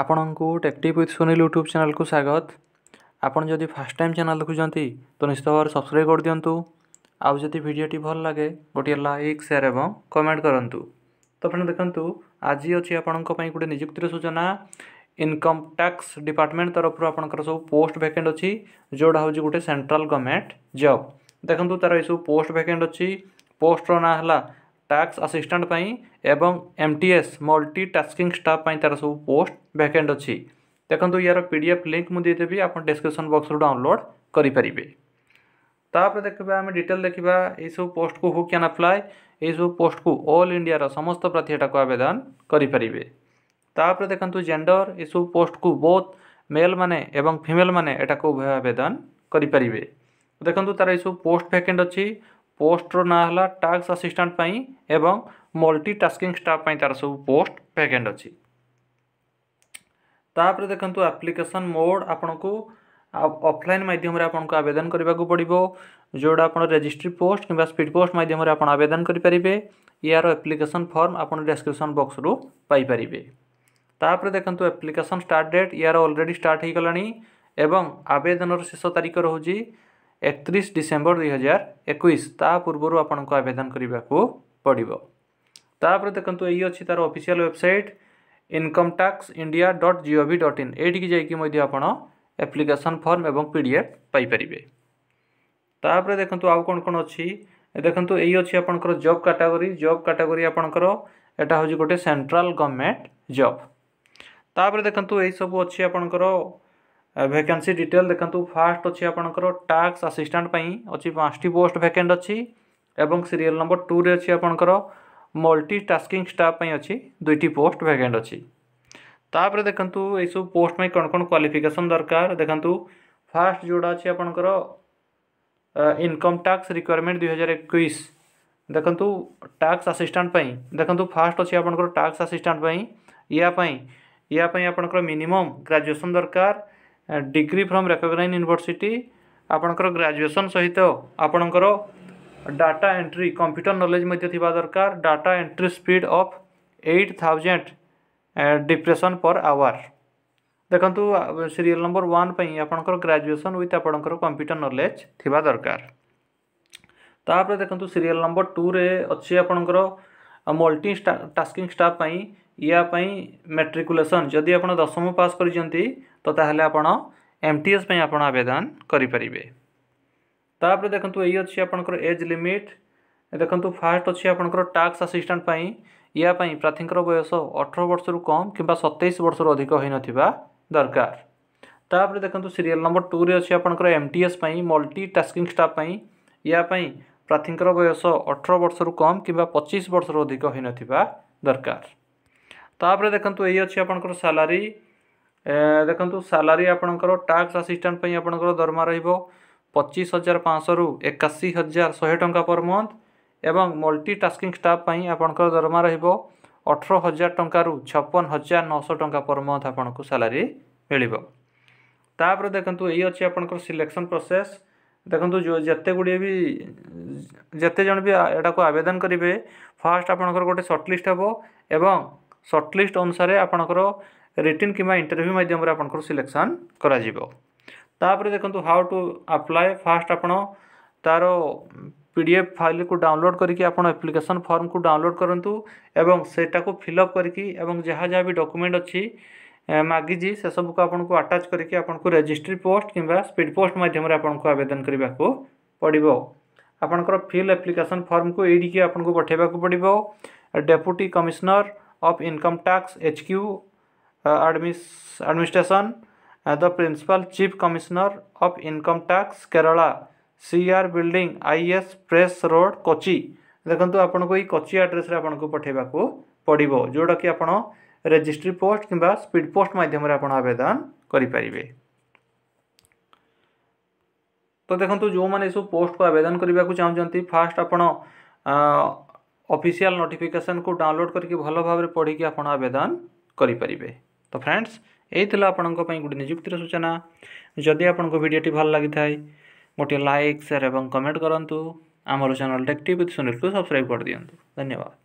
ଆପଣଙ୍କୁ ଟେକ୍ଟିଭ୍ with Sunil YouTube ଚ୍ୟାନେଲ୍କୁ ସ୍ୱାଗତ ଆପଣ ଯଦି ଫାର୍ଷ୍ଟ ଟାଇମ୍ ଚ୍ୟାନେଲ୍ ଦେଖୁଛନ୍ତି ତ ନିଶ୍ଚିତ ଭାବରେ ସବସ୍କ୍ରାଇବ୍ କରିଦିଅନ୍ତୁ ଆଉ ଯଦି ଭିଡ଼ିଓଟି ଭଲ ଲାଗେ ଗୋଟିଏ ଲାଇକ୍ ସେୟାର୍ ଏବଂ କମେଣ୍ଟ କରନ୍ତୁ ତ ଫ୍ରେଣ୍ଡ ଦେଖନ୍ତୁ ଆଜି ଅଛି ଆପଣଙ୍କ ପାଇଁ ଗୋଟେ ନିଯୁକ୍ତିର ସୂଚନା ଇନକମ୍ ଟ୍ୟାକ୍ସ ଡିପାର୍ଟମେଣ୍ଟ ତରଫରୁ ଆପଣଙ୍କର ସବୁ ପୋଷ୍ଟ ଭ୍ୟାକେଣ୍ଟ ଅଛି ଯେଉଁଟା ହେଉଛି ଗୋଟେ ସେଣ୍ଟ୍ରାଲ୍ ଗଭର୍ଣ୍ଣମେଣ୍ଟ ଜବ୍ ଦେଖନ୍ତୁ ତା'ର ଏସବୁ ପୋଷ୍ଟ ଭ୍ୟାକେଣ୍ଟ ଅଛି ପୋଷ୍ଟର ନାଁ ହେଲା ଟାକ୍ସ ଆସିଷ୍ଟାଣ୍ଟ ପାଇଁ ଏବଂ M T S multi tasking staff ପାଇଁ ତା'ର ସବୁ ପୋଷ୍ଟ ଭ୍ୟାକେଣ୍ଟ ଅଛି ଦେଖନ୍ତୁ ୟାର ପି ଡି ଏଫ୍ ଲିଙ୍କ୍ ମୁଁ ଦେଇଦେବି ଆପଣ ଡିସ୍କ୍ରିପସନ୍ ବକ୍ସରୁ ଡାଉନଲୋଡ଼୍ କରିପାରିବେ ତାପରେ ଦେଖିବା ଆମେ ଡିଟେଲ୍ ଦେଖିବା ଏହିସବୁ ପୋଷ୍ଟକୁ ହୁ କ୍ୟାନ୍ ଆପ୍ଲାଏ ଏହିସବୁ ପୋଷ୍ଟକୁ ଅଲ୍ ଇଣ୍ଡିଆର ସମସ୍ତ ପ୍ରାର୍ଥୀ ଏଟାକୁ ଆବେଦନ କରିପାରିବେ ତାପରେ ଦେଖନ୍ତୁ ଜେଣ୍ଡର ଏସବୁ ପୋଷ୍ଟକୁ ବୋଥ୍ ମେଲ୍ ମାନେ ଏବଂ ଫିମେଲ୍ ମାନେ ଏଟାକୁ ଉଭୟ ଆବେଦନ କରିପାରିବେ ଦେଖନ୍ତୁ ତା'ର ଏସବୁ ପୋଷ୍ଟ ଭ୍ୟାକେଣ୍ଟ ଅଛି ପୋଷ୍ଟର ନାଁ ହେଲା ଟାକ୍ସ ଆସିଷ୍ଟାଣ୍ଟ ପାଇଁ ଏବଂ ମଲ୍ଟି ଟାସ୍କିଂ ଷ୍ଟାଫ୍ ପାଇଁ ତା'ର ସବୁ ପୋଷ୍ଟ ଭ୍ୟାକେଣ୍ଟ ଅଛି ତାପରେ ଦେଖନ୍ତୁ ଆପ୍ଲିକେସନ୍ ମୋଡ଼ ଆପଣଙ୍କୁ ଅଫଲାଇନ୍ ମାଧ୍ୟମରେ ଆପଣଙ୍କୁ ଆବେଦନ କରିବାକୁ ପଡ଼ିବ ଯେଉଁଟା ଆପଣ ରେଜିଷ୍ଟ୍ରି ପୋଷ୍ଟ କିମ୍ବା ସ୍ପିଡ଼୍ ପୋଷ୍ଟ ମାଧ୍ୟମରେ ଆପଣ ଆବେଦନ କରିପାରିବେ ଏହାର ଆପ୍ଲିକେସନ୍ ଫର୍ମ ଆପଣ ଡେସ୍କ୍ରିପସନ୍ ବକ୍ସରୁ ପାଇପାରିବେ ତାପରେ ଦେଖନ୍ତୁ ଆପ୍ଲିକେସନ୍ ଷ୍ଟାର୍ଟ ଡେଟ୍ ଏହାର ଅଲରେଡ଼ି ଷ୍ଟାର୍ଟ ହୋଇଗଲାଣି ଏବଂ ଆବେଦନର ଶେଷ ତାରିଖ ରହୁଛି একত্রিশ ডিসেম্বর দুই হাজার একুশ তা পূর্বর আপনার আবেদন করা পড়ব তাপরে দেখুন এই অছি তার official website income tax India dot gov dot in এইটিকি যাই আপনার আপ্লিকেসন ফর্ম এবং পিডিএফ পাইপারে তাপরে দেখুন আউ কোণ কোণ অছি দেখুন এই অছি আপনার জব ক্যাটাগোরি জব ক্যাটাগোরি আপনার এটা হচ্ছে গোটে সেন্ট্রাল গভর্নমেন্ট জব তাপরে দেখুন এইসব অছি আপনার ভ্যাকান্সি ডিটেল দেখুন ফার্স্ট অছি আপনার টাক্স আসিষ্টাট অছি পাঁচটি পোস্ট ভ্যাকেন্ট অছি এবং সিরিয়াল নম্বর টুরে অছি আপনার মল্টি টাস্কিং স্টাফ অছি দুইটি পোস্ট ভ্যাকেন্ট অছি তাপরে দেখুন এইসব পোস্ট পাই কোণ কোণ ক্বালিফিকেসন দরকার দেখুন ফার্স্ট যেটা অছি আপনার ইনকম ট্যাক্স রিকোয়ারমেন্ট দুই হাজার একুশ দেখুন ট্যাক্স আসিষ্টাট দেখুন ফার্স্ট অছি আপনার ট্যাক্স আসিষ্টাট ইয়াপাই ইয়াপাই আপনার মিনিমম গ্রাজুয়েসন দরকার ডিଗ୍ରୀ ଫ୍ରମ୍ ରେକଗ୍ନାଇଜ୍ ୟୁନିଭର୍ସିଟି ଆପଣଙ୍କର ଗ୍ରାଜୁଏସନ୍ ସହିତ ଆପଣଙ୍କର ଡାଟା ଏଣ୍ଟ୍ରି କମ୍ପ୍ୟୁଟର ନଲେଜ୍ ମଧ୍ୟ ଥିବା ଦରକାର data entry speed of eight thousand depression per hour ଦେଖନ୍ତୁ ସିରିଏଲ୍ ନମ୍ବର ୱାନ୍ ପାଇଁ ଆପଣଙ୍କର ଗ୍ରାଜୁଏସନ୍ ୱିଥ୍ ଆପଣଙ୍କର କମ୍ପ୍ୟୁଟର ନଲେଜ୍ ଥିବା ଦରକାର ତାପରେ ଦେଖନ୍ତୁ ସିରିଏଲ୍ ନମ୍ବର ଟୁରେ ଅଛି ଆପଣଙ୍କର ମଲ୍ଟି ଟାସ୍କିଂ ଷ୍ଟାଫ୍ ପାଇଁ ইয়া পাই ম্যাট্রিকুলেসন যদি আপনার দশম পাস করছেন তো তাহলে আপনার এমটিএস পাই আপনার আবেদন করে পারিবে তাপরে দেখুন এই অছি আপনার এজ লিমিট দেখুন ফার্স্ট অছি আপনার টাক্স আসিষ্টাট পাই ইয়া পাই প্রার্থীঙ্কর বয়স অঠর বর্ষর কম কিংবা সতেইশ বর্ষর অধিক হয়ে নথিবা দরকার তাপরে দেখুন সিরিয়াল নম্বর টু রে অছি আপনার এমটিএস পাই মল্টি টাস্কিং স্টাফ পাই ইয়া পাই প্রার্থীঙ্কর বয়স অঠর বর্ষর কম কিংবা পঁচিশ বর্ষর অধিক হয়ে নথিবা ତାପରେ ଦେଖନ୍ତୁ ଏଇ ଅଛି ଆପଣଙ୍କର ସାଲାରୀ ଦେଖନ୍ତୁ ସାଲାରୀ ଆପଣଙ୍କର ଟାକ୍ସ ଆସିଷ୍ଟାଣ୍ଟ ପାଇଁ ଆପଣଙ୍କର ଦରମା ରହିବ ପଚିଶ ହଜାର ପାଞ୍ଚଶହରୁ ଏକାଅଶୀ ହଜାର ଶହେ ଟଙ୍କା ପର୍ ମନ୍ଥ ଏବଂ ମଲ୍ଟି ଟାସ୍କିଂ ଷ୍ଟାଫ୍ ପାଇଁ ଆପଣଙ୍କର ଦରମା ରହିବ ଅଠର ହଜାର ଟଙ୍କାରୁ ଛପନ ହଜାର ନଅଶହ ଟଙ୍କା ପର୍ ମନ୍ଥ ଆପଣଙ୍କୁ ସାଲାରୀ ମିଳିବ ତାପରେ ଦେଖନ୍ତୁ ଏଇ ଅଛି ଆପଣଙ୍କର ସିଲେକ୍ସନ୍ ପ୍ରୋସେସ୍ ଦେଖନ୍ତୁ ଯେତେ ଗୁଡ଼ିଏ ବି ଯେତେ ଜଣ ବି ଏଟାକୁ ଆବେଦନ କରିବେ ଫାର୍ଷ୍ଟ ଆପଣଙ୍କର ଗୋଟେ ସର୍ଟ ଲିଷ୍ଟ ହେବ ଏବଂ ସର୍ଟଲିଷ୍ଟ ଅନୁସାରେ ଆପଣଙ୍କର ରିଟିନ୍ କିମ୍ବା ଇଣ୍ଟରଭ୍ୟୁ ମାଧ୍ୟମରେ ଆପଣଙ୍କର ସିଲେକ୍ସନ୍ କରାଯିବ ତାପରେ ଦେଖନ୍ତୁ ହାଉ ଟୁ ଆପ୍ଲାଏ ଫାଷ୍ଟ ଆପଣ ତା'ର ପି ଡି ଏଫ୍ ଫାଇଲ୍କୁ ଡାଉନଲୋଡ଼୍ କରିକି ଆପଣ ଆପ୍ଲିକେସନ୍ ଫର୍ମକୁ ଡାଉନଲୋଡ଼୍ କରନ୍ତୁ ଏବଂ ସେଇଟାକୁ ଫିଲ୍ଅପ୍ କରିକି ଏବଂ ଯାହା ଯାହା ବି ଡକୁମେଣ୍ଟ ଅଛି ମାଗିଛି ସେସବୁକୁ ଆପଣଙ୍କୁ ଆଟାଚ୍ କରିକି ଆପଣଙ୍କୁ ରେଜିଷ୍ଟ୍ରି ପୋଷ୍ଟ କିମ୍ବା ସ୍ପିଡ଼୍ ପୋଷ୍ଟ ମାଧ୍ୟମରେ ଆପଣଙ୍କୁ ଆବେଦନ କରିବାକୁ ପଡ଼ିବ ଆପଣଙ୍କର ଫିଲ୍ ଆପ୍ଲିକେସନ୍ ଫର୍ମକୁ ଏଇଠିକି ଆପଣଙ୍କୁ ପଠାଇବାକୁ ପଡ଼ିବ deputy commissioner of income tax H Q administration the principal chief commissioner of income tax Kerala C R building I S press road Kochi देखो आपन को कोची आड्रेस को पठेबा को पड़ो जोटा कि आप रजिस्ट्री पोस्ट कि स्पीड पोस्ट मध्यम आवेदन करें तो देखो जो मैंने सब पोस्ट को आवेदन करने को चाहते फास्ट आप ଅଫିସିଆଲ୍ ନୋଟିଫିକେସନ୍କୁ ଡାଉନଲୋଡ଼୍ କରିକି ଭଲ ଭାବରେ ପଢ଼ିକି ଆପଣ ଆବେଦନ କରିପାରିବେ ତ ଫ୍ରେଣ୍ଡସ୍ ଏଇ ଥିଲା ଆପଣଙ୍କ ପାଇଁ ଗୋଟେ ନିଯୁକ୍ତିର ସୂଚନା ଯଦି ଆପଣଙ୍କ ଭିଡ଼ିଓଟି ଭଲ ଲାଗିଥାଏ ଗୋଟିଏ ଲାଇକ୍ ସେୟାର ଏବଂ କମେଣ୍ଟ କରନ୍ତୁ ଆମର ଚ୍ୟାନେଲ୍ ଟେକ୍ଟିଭ୍ ୱିଥ୍ ସୁନିଲକୁ ସବସ୍କ୍ରାଇବ୍ କରିଦିଅନ୍ତୁ ଧନ୍ୟବାଦ